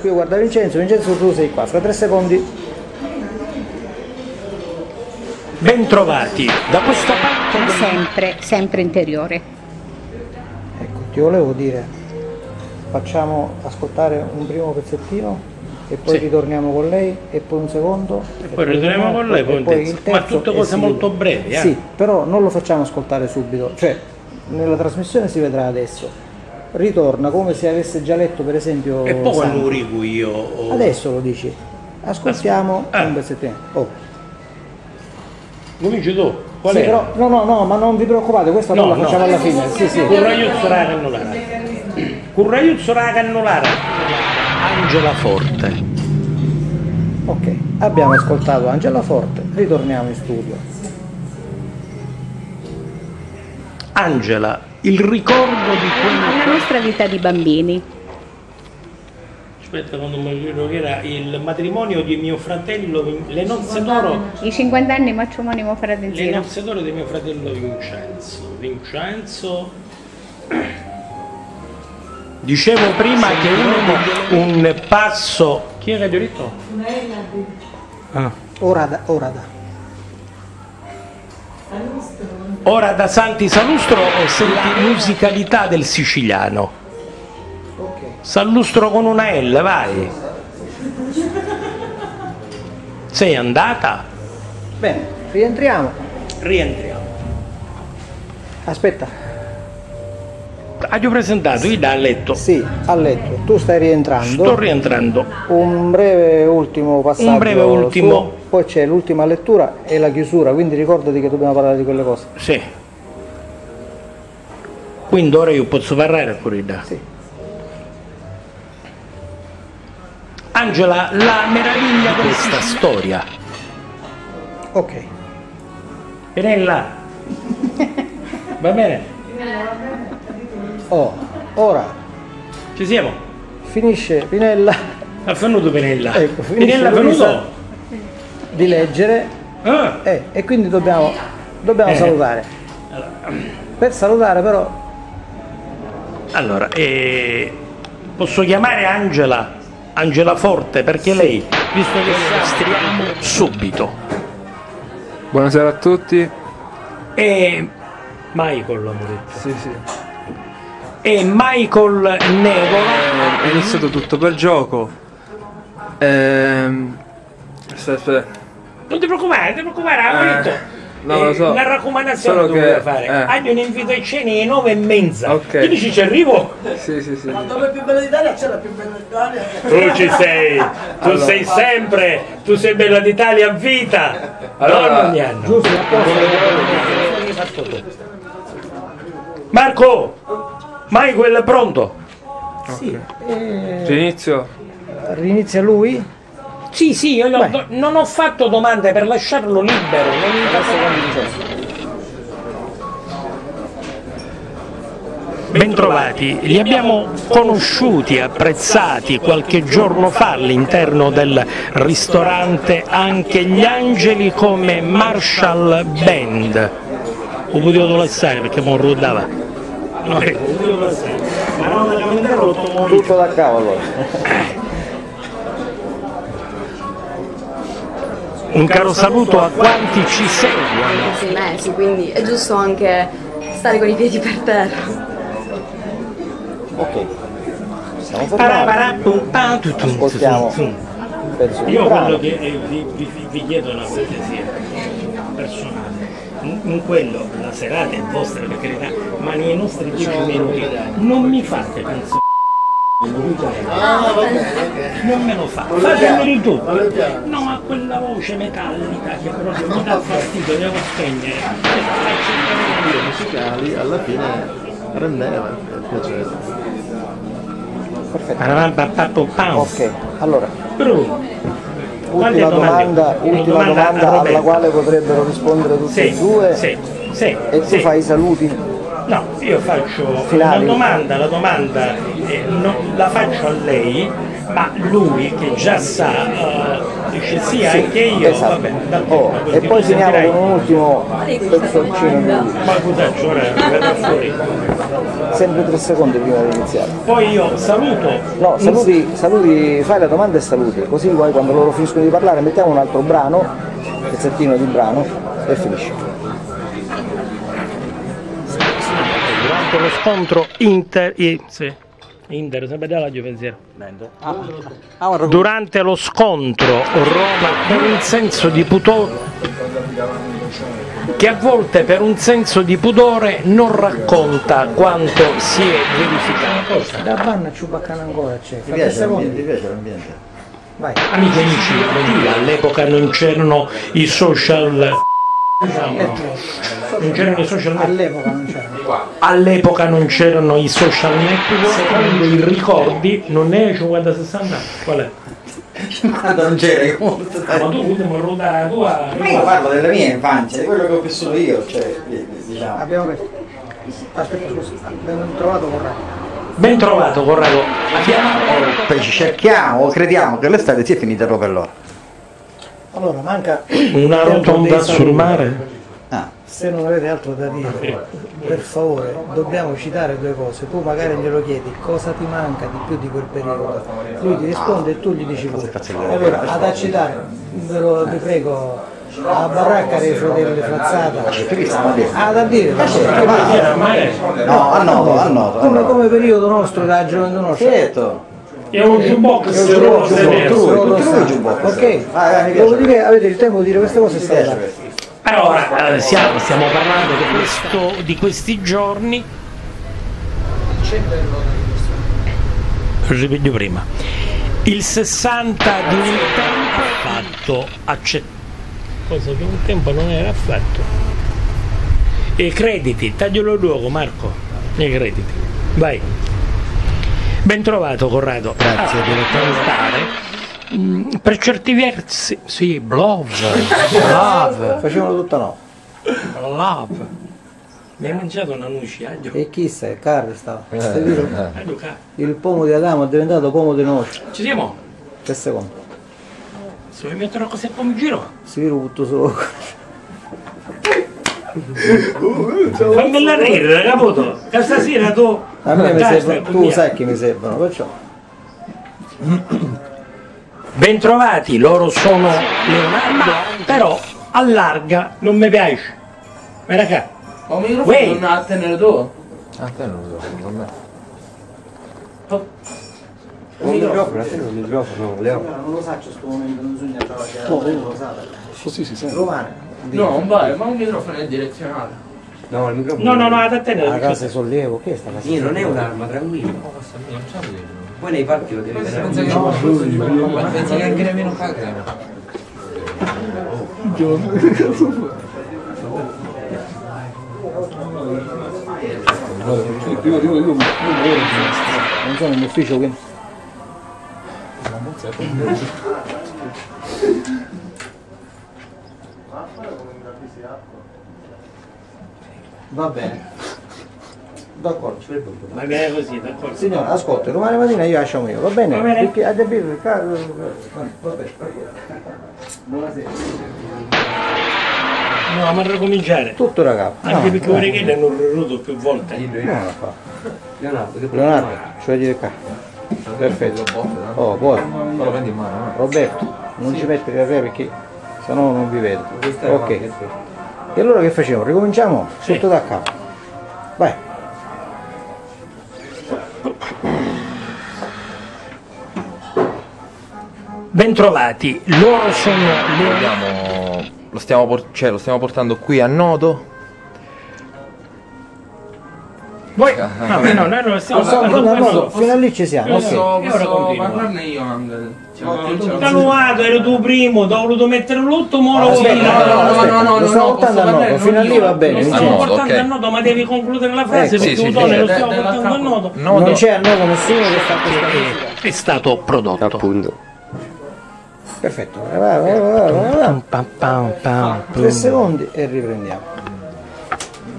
qui guarda Vincenzo, Vincenzo tu sei qua, fra tre secondi. Bentrovati, da questa parte del- sempre, sempre interiore. Ecco, ti volevo dire, facciamo ascoltare un primo pezzettino e poi Sì. ritorniamo con lei e poi un secondo. E poi ritorniamo con lei, e poi poi terzo. il Ma terzo tutte e cose molto brevi, eh? Sì, però non lo facciamo ascoltare subito, cioè nella trasmissione si vedrà adesso. Ritorna come se avesse già letto per esempio E poi Sandro. rigu io... ho- Adesso lo dici. Ascoltiamo Ah. un pezzettino. Oh. Cominci tu, qual Sì, è? però, no, no, no, ma non vi preoccupate, questa No, poi la no. facciamo alla fine. Sì, sì. Curraiuzzo la cannolare. Curraiuzzo la cannolare. Angela Forte. Ok, abbiamo ascoltato Angela Forte, ritorniamo in studio. Angela, il ricordo di La quel... nostra vita di bambini. Aspetta, quando mi ricordo che era il matrimonio di mio fratello, le nozze d'oro, I 50 anni matrimonio le fratellino. nozze d'oro di mio fratello Vincenzo. Vincenzo... Dicevo prima che uno, un passo... Chi era detto? Ah. Ora da, ora da. Santi Salustro senti musicalità del siciliano. Ok. Salustro con una L, vai. Sei andata? Bene, rientriamo. Rientriamo. Aspetta, Hai presentato, io da letto. sì, a letto, tu stai rientrando. Sto rientrando. Un breve ultimo passaggio. Un breve ultimo. Poi c'è l'ultima lettura e la chiusura, quindi ricordati che dobbiamo parlare di quelle cose. Sì. Quindi ora io posso parlare pure da. Sì. Angela, la meraviglia di questa storia. Ok. Pirella. Va bene? Oh, ora Ci siamo? finisce Pinella Ha venuto Pinella. Ecco, Pinella è venuto? Di leggere Ah. eh, e quindi dobbiamo, dobbiamo Eh. salutare. Per salutare però Allora, eh, posso chiamare Angela, Angela Forte, perché lei, visto che registriamo subito, Buonasera a tutti. e Michael l'ho detto, Sì, sì. e Michael Nevola, È iniziato tutto per gioco. Ehm... Aspetta, aspetta. Non ti preoccupare, non ti preoccupare, avevo Eh, detto. no, lo so. La raccomandazione Solo che doveva che- fare. eh. Hai un invito ai cene alle nove e mezza. Ok. Tu dici ci arrivo? Sì, sì, sì. Dove è più bella d'Italia c'è la più bella d'Italia. Tu ci sei, tu Allora. sei sempre, tu sei bella d'Italia a vita. Allora, non ogni anno. giusto. Marco, Michael è pronto? Sì, eh, Inizio. rinizia lui. Sì, sì, io non, Beh. non ho fatto domande per lasciarlo libero. non- Bentrovati, li abbiamo conosciuti, apprezzati qualche giorno fa all'interno del ristorante Anche gli Angeli come Marshall Band. Ho potuto lasciare perché mi rodava. No, ho l'automobile. Tutto da cavolo. Un caro saluto a quanti ci seguono. sei mesi, quindi è giusto anche stare con i piedi per terra. Ok. Siamo Parà, fermati. Ascoltiamo. un pezzo di Io quello che eh, vi, vi- vi chiedo una cortesia personale. In, in quello la serata è vostra per carità, ma nei nostri dieci minuti non mi fate canzoni. Non me lo fa, fatemeli tutti. No, ma quella voce metallica che proprio mi dà fastidio, devo spegnere. musicali alla fine rendeva piacere. Perfetto. Ok, allora, Bruno, ultima domanda, ultima domanda alla quale potrebbero rispondere tutti Sì, e due. sì, sì, E tu sì. fai i saluti. No, io io faccio Finali. una domanda, la domanda eh, non- la faccio a lei, ma lui che già sa, eh, dice sì, anche io, Esatto. vabbè, Oh, e poi finiamo con un ultimo pezzoncino di Ma cos'è, verrà fuori. sempre tre secondi prima di iniziare. Poi io saluto. No, saluti, saluti, fai la domanda e saluti, così poi quando loro finiscono di parlare mettiamo un altro brano, pezzettino di brano e finisci. Durante lo scontro Inter... sì. Inter, sempre dalla pensiero. Durante lo scontro Roma per un senso di pudore che a volte per un senso di pudore non racconta quanto si è verificato. Da Banna Ciubaccana ancora c'è, Mi piace mi piace l'ambiente. vai. Amici amici, all'epoca non c'erano i social non c'erano i social network. All'epoca non c'era. All'epoca non c'erano i social network, secondo i ricordi, non è 50-60? Qual è? Quando non c'era io molto Ma tu ultimo ruota la tua. Ma io parlo della mia infanzia, di quello che ho vissuto io, cioè, diciamo. Abbiamo. Aspetta scusa, abbiamo trovato corretto. Ben trovato Corrado. Abbiamo ci cerchiamo o crediamo che l'estate sia finita proprio allora. Allora manca una rotonda sul mare. Ah, Se non avete altro da dire, per favore, dobbiamo citare due cose. Tu magari glielo chiedi cosa ti manca di più di quel periodo. Lui ti risponde e tu gli dici pure. Allora, ad citare, ve lo vi prego, a baracca dei fratelli Frazzata. Ah, da dire, da dire. no, a noto, a noto. Come, noto. come periodo nostro, da gioventù nostra. Certo. È un jukebox rosa e nero. Ok, piace. dopodiché avete il tempo di dire queste cose questo. Allora, eh, stiamo, parlando di, questo, di questi giorni. Ripeto prima. Il 60 di un tempo ha fatto accettare. Cosa che un tempo non era affatto. E crediti, taglielo luogo Marco. I crediti. Vai. Ben trovato Corrado. Grazie, direttore. Per certi versi, sì, love, love. Facevano tutta no. Love. Mi hai mangiato una noce aglio? E chi sei? Carri stava. Vero? Eh, Luca, Il pomo di Adamo è diventato pomo di noce. ci siamo? Che secondo? Se vuoi mettere una cosa in in giro? Si vero butto solo. Fammi la ridere, caputo? Che stasera tu... A me mi servono, tu mia. sai che mi servono, perciò. Bentrovati, loro sono Leonardo, però allarga, non mi piace. Ma raga, Ma un microfono Uè. non ha a tenere tu? Ah, te non lo so, con me. Un microfono, a te un microfono, Leo. Non lo so, sto momento non bisogna travagliare. No, lo sapete. Sì, sì, sì. Romane. No, non vale, ma un microfono è direzionale. No, il microfono. no, no, no, ad te La casa sollievo, che è sta casa? Sì, non è un'arma, tranquillo. Poi nei parchi lo devi vedere. Pensa che pensa che anche nemmeno fa crema. Non sono in ufficio quindi. Va bene. D'accordo. Va bene così, d'accordo. Signora, ascolta, domani mattina io lasciamo io, va bene? Va bene. Perché a debito il carro. Va bene. Buonasera. No, ma ricominciare. Tutto capo. Anche No, perché vorrei che l'hanno ripetuto più volte. no, no, fa. Leonardo, che Leonardo, ci vuoi dire qua? Perfetto. Oh, poi. Ma lo prendi in mano, eh? Roberto, non ci mettere a te perché sennò non vi vedo. Ok. E allora che facciamo? Ricominciamo? Sì. Tutto da capo. Vai. Bentrovati, loro sono lo, stiamo por- cioè, lo stiamo portando qui a nodo. Voi? No, no, noi non stiamo Lo so, parlando no, no, no, fino a lì ci siamo. Posso, ora posso continua. parlarne io? Cioè, cominciamo- Tanuato, eri tu primo, ti ho voluto mettere l'ultimo, mo lo Aspetta, voglio- no, no, no, no, no, lo stiamo no, portando posso a nodo, fino a lì va bene. Lo non stiamo portando a nodo, ma devi concludere la frase Ecco. perché Sì, un tone lo stiamo portando a nodo. Non c'è a nodo nessuno che sta questa. È stato prodotto. Appunto. Perfetto. Tre secondi e riprendiamo.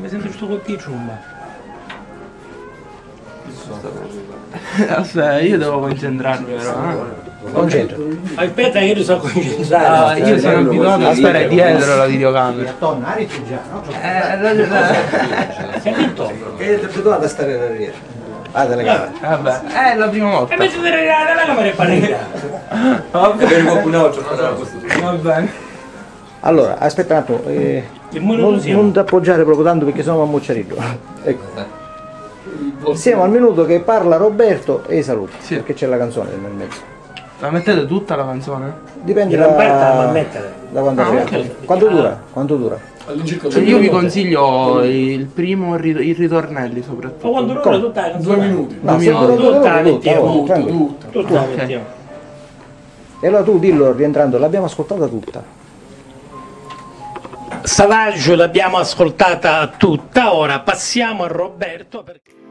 Mi sento sto col piacciumba. Aspetta, io devo concentrarmi però. Eh. Concentra. Aspetta che io sono concentrato. Ah, io sono abituato a stare dietro la videocamera. Tonna, arrivi già, no? Eh, la- la- Sei? Che ti abituato a stare da dietro. Ah, delle camere. Vabbè, è la prima volta. E invece di arrivare alla camera e parere. Per qualcun altro. Va bene. Allora, aspetta un attimo. eh, non, non ti appoggiare proprio tanto perché sennò mi ammucciariglio. Ecco. Siamo al minuto che parla Roberto e i saluti. Sì. Perché c'è la canzone nel mezzo. La mettete tutta la canzone? Dipende Di Roberta la da, mettere. da quando Ah, arriva. ok. Quanto dura? Quanto dura? Cioè, io vi consiglio il primo e i ritornelli soprattutto. Ma quando dura Come? tutta la canzone? due minuti. No, Due se minuti. Tutta tutta. Tutta la Ok. mettiamo. E allora tu dillo rientrando, l'abbiamo ascoltata tutta. Savage l'abbiamo ascoltata tutta, ora passiamo a Roberto perché...